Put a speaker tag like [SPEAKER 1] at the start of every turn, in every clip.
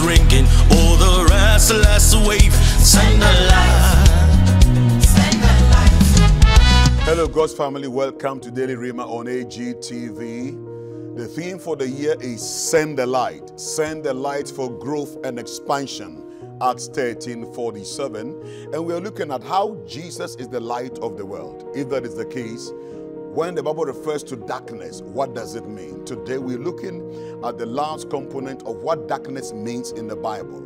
[SPEAKER 1] ringing, oh, the restless wave. Send a light.
[SPEAKER 2] Hello, God's family. Welcome to Daily Rhema on AGTV. The theme for the year is Send the Light. Send the light for growth and expansion. Acts 13 47. And we are looking at how Jesus is the light of the world. If that is the case, when the Bible refers to darkness, what does it mean? Today we're looking at the last component of what darkness means in the Bible.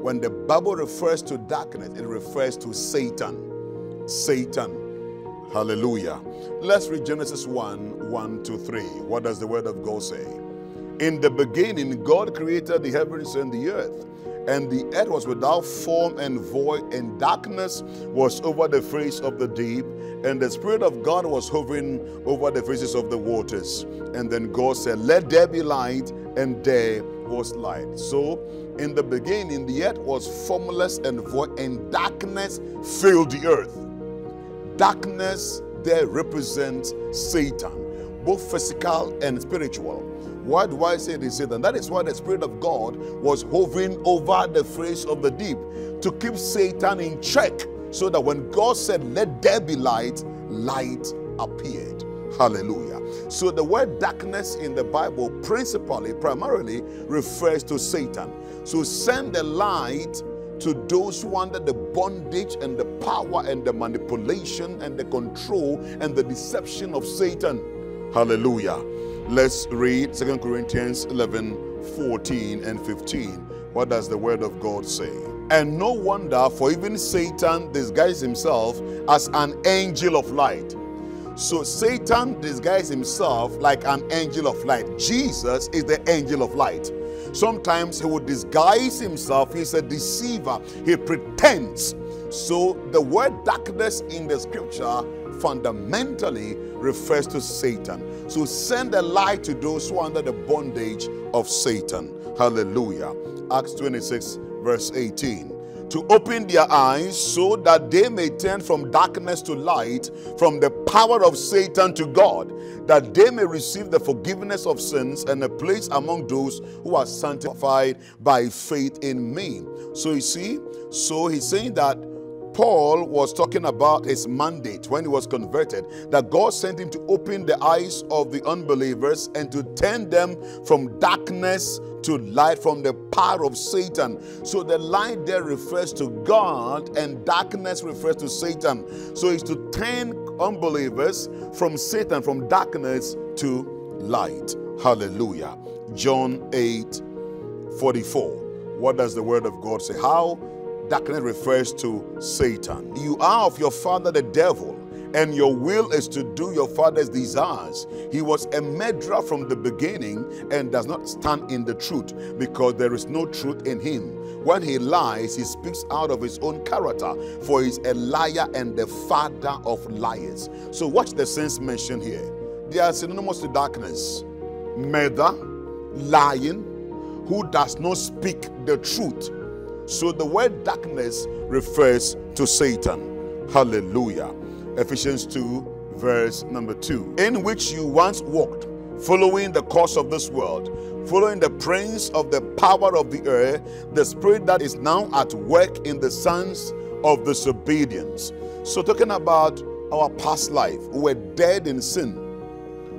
[SPEAKER 2] When the Bible refers to darkness, it refers to Satan. Satan. Hallelujah. Let's read Genesis 1 1 to 3. What does the word of God say? In the beginning, God created the heavens and the earth. And the earth was without form and void, and darkness was over the face of the deep, and the Spirit of God was hovering over the faces of the waters. And then God said, Let there be light, and there was light. So, in the beginning, the earth was formless and void, and darkness filled the earth. Darkness there represents Satan, both physical and spiritual. Why do I say this Satan? That is why the Spirit of God was hovering over the face of the deep to keep Satan in check so that when God said, Let there be light, light appeared. Hallelujah. So the word darkness in the Bible principally, primarily refers to Satan. So send the light to those who under the bondage and the power and the manipulation and the control and the deception of Satan. Hallelujah. Let's read 2 Corinthians 11 14 and 15. What does the word of God say? And no wonder, for even Satan disguised himself as an angel of light. So Satan disguised himself like an angel of light. Jesus is the angel of light. Sometimes he would disguise himself. He's a deceiver. He pretends. So the word darkness in the scripture fundamentally refers to Satan. So send a light to those who are under the bondage of Satan. Hallelujah. Acts 26, verse 18 to open their eyes so that they may turn from darkness to light, from the power of Satan to God, that they may receive the forgiveness of sins and a place among those who are sanctified by faith in me. So you see, so he's saying that Paul was talking about his mandate when he was converted, that God sent him to open the eyes of the unbelievers and to turn them from darkness to light, from the power of Satan. So the light there refers to God and darkness refers to Satan. So it's to turn unbelievers from Satan, from darkness to light. Hallelujah. John 8 44. What does the word of God say? How darkness refers to Satan. You are of your father the devil, and your will is to do your father's desires. He was a murderer from the beginning and does not stand in the truth because there is no truth in him. When he lies, he speaks out of his own character, for he's a liar and the father of liars. So, watch the sense mentioned here. They are synonymous to darkness murder, lying, who does not speak the truth. So the word darkness refers to Satan. Hallelujah. Ephesians 2, verse number 2. In which you once walked, following the course of this world, following the prince of the power of the air, the spirit that is now at work in the sons of disobedience. So, talking about our past life, we're dead in sin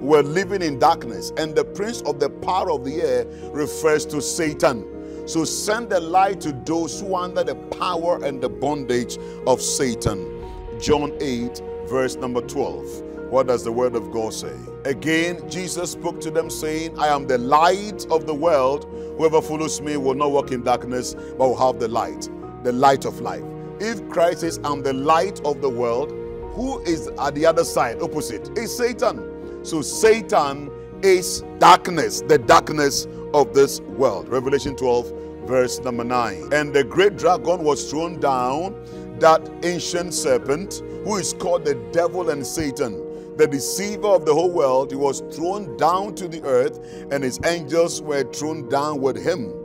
[SPEAKER 2] we're living in darkness, and the prince of the power of the air refers to Satan. So send the light to those who are under the power and the bondage of Satan. John 8, verse number 12. What does the word of God say? Again, Jesus spoke to them, saying, I am the light of the world. Whoever follows me will not walk in darkness, but will have the light, the light of life. If Christ says, I'm the light of the world, who is at the other side, opposite? Is Satan. So Satan is darkness, the darkness of this world. Revelation 12, verse number 9. And the great dragon was thrown down, that ancient serpent, who is called the devil and Satan, the deceiver of the whole world. He was thrown down to the earth, and his angels were thrown down with him.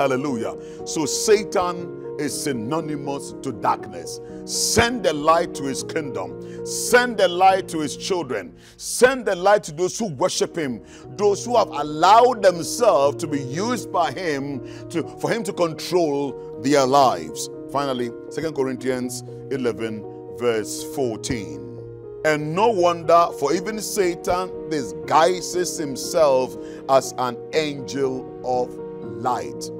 [SPEAKER 2] Hallelujah. So Satan is synonymous to darkness. Send the light to his kingdom. Send the light to his children. Send the light to those who worship him, those who have allowed themselves to be used by him to, for him to control their lives. Finally, Second Corinthians 11, verse 14. And no wonder, for even Satan disguises himself as an angel of light.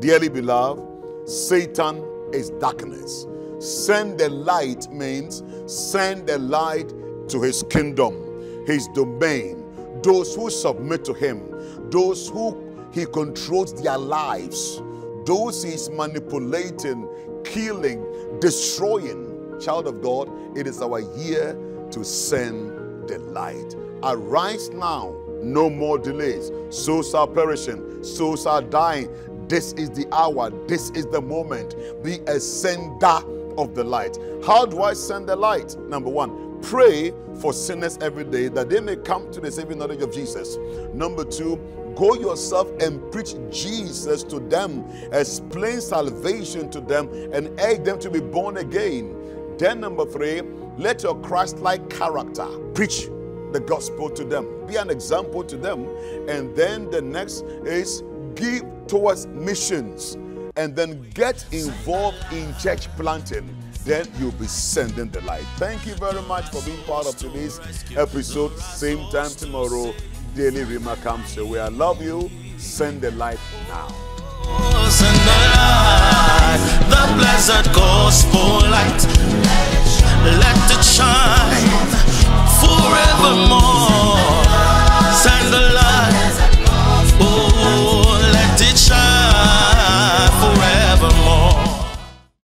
[SPEAKER 2] Dearly beloved, Satan is darkness. Send the light means send the light to his kingdom, his domain, those who submit to him, those who he controls their lives, those he's manipulating, killing, destroying. Child of God, it is our year to send the light. Arise now, no more delays. Souls are perishing, souls are dying. This is the hour, this is the moment. Be a sender of the light. How do I send the light? Number one, pray for sinners every day that they may come to the saving knowledge of Jesus. Number two, go yourself and preach Jesus to them, explain salvation to them, and urge them to be born again. Then, number three, let your Christ like character preach the gospel to them, be an example to them. And then the next is give towards missions and then get involved in church planting. Then you'll be sending the light. Thank you very much for being part of today's episode. Same time tomorrow, Daily Rhema comes your way. I love you. Send the light now.
[SPEAKER 1] The blessed gospel light.